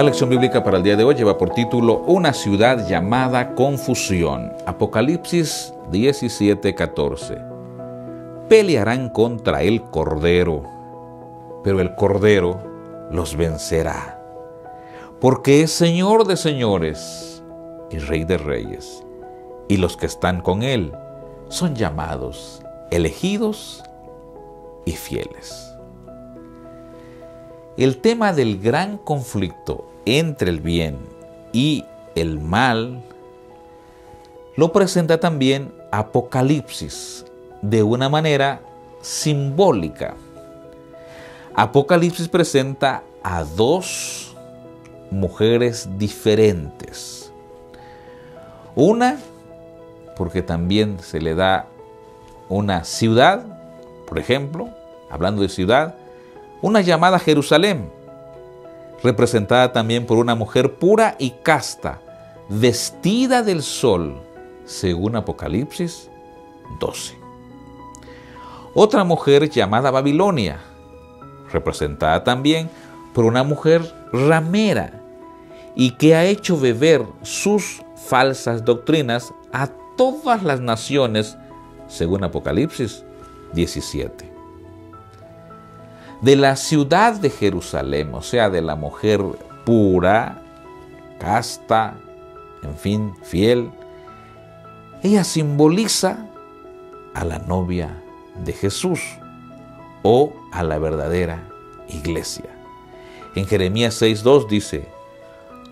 La lección bíblica para el día de hoy lleva por título Una ciudad llamada confusión. Apocalipsis 17:14. Pelearán contra el Cordero, pero el Cordero los vencerá, porque es Señor de señores y Rey de reyes, y los que están con Él son llamados, elegidos y fieles. El tema del gran conflicto entre el bien y el mal lo presenta también Apocalipsis de una manera simbólica. Apocalipsis presenta a dos mujeres diferentes. Una, porque también se le da una ciudad, por ejemplo, hablando de ciudad, una llamada Jerusalén, representada también por una mujer pura y casta, vestida del sol, según Apocalipsis 12. Otra mujer llamada Babilonia, representada también por una mujer ramera y que ha hecho beber sus falsas doctrinas a todas las naciones, según Apocalipsis 17 de la ciudad de Jerusalén, o sea, de la mujer pura, casta, en fin, fiel, ella simboliza a la novia de Jesús o a la verdadera iglesia. En Jeremías 6.2 dice,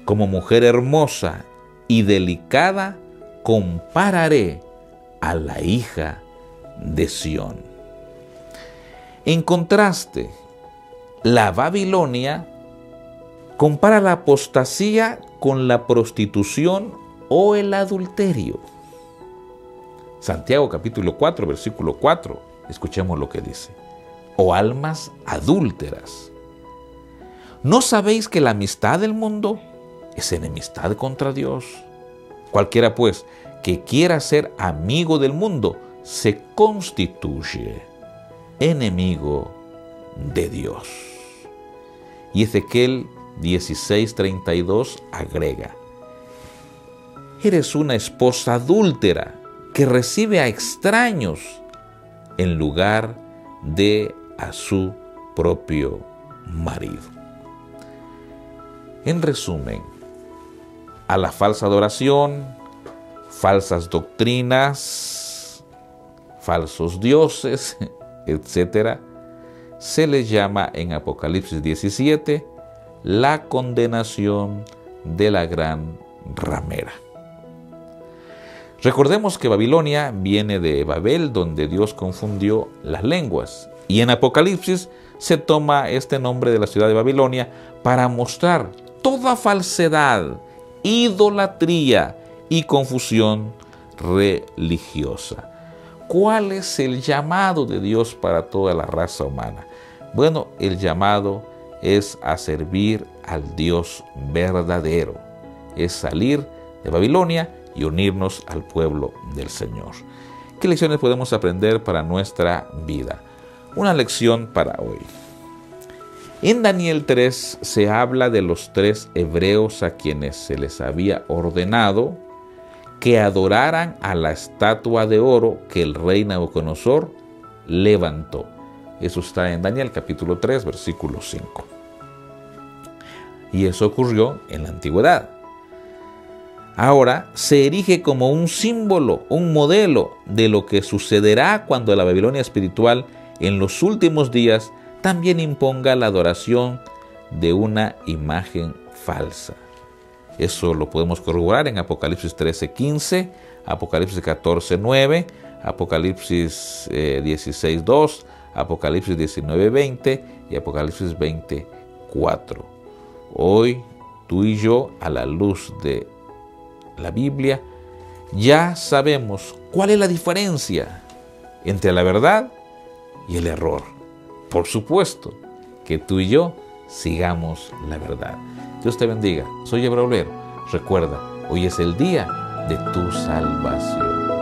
como mujer hermosa y delicada, compararé a la hija de Sión. En contraste, la Babilonia compara la apostasía con la prostitución o el adulterio. Santiago capítulo 4, versículo 4, escuchemos lo que dice. O almas adúlteras. ¿No sabéis que la amistad del mundo es enemistad contra Dios? Cualquiera pues que quiera ser amigo del mundo se constituye enemigo de Dios. Y Ezequiel 16:32 agrega, eres una esposa adúltera que recibe a extraños en lugar de a su propio marido. En resumen, a la falsa adoración, falsas doctrinas, falsos dioses, etcétera, se le llama en Apocalipsis 17 la condenación de la gran ramera. Recordemos que Babilonia viene de Babel, donde Dios confundió las lenguas, y en Apocalipsis se toma este nombre de la ciudad de Babilonia para mostrar toda falsedad, idolatría y confusión religiosa. ¿Cuál es el llamado de Dios para toda la raza humana? Bueno, el llamado es a servir al Dios verdadero, es salir de Babilonia y unirnos al pueblo del Señor. ¿Qué lecciones podemos aprender para nuestra vida? Una lección para hoy. En Daniel 3 se habla de los tres hebreos a quienes se les había ordenado que adoraran a la estatua de oro que el rey Nabucodonosor levantó. Eso está en Daniel capítulo 3, versículo 5. Y eso ocurrió en la antigüedad. Ahora se erige como un símbolo, un modelo de lo que sucederá cuando la Babilonia espiritual en los últimos días también imponga la adoración de una imagen falsa. Eso lo podemos corroborar en Apocalipsis 13, 15, Apocalipsis 14, 9, Apocalipsis 16, eh, 2, Apocalipsis 19, 20 y Apocalipsis 20, 4. Hoy tú y yo, a la luz de la Biblia, ya sabemos cuál es la diferencia entre la verdad y el error. Por supuesto que tú y yo sigamos la verdad. Dios te bendiga. Soy Obrero. Recuerda, hoy es el día de tu salvación.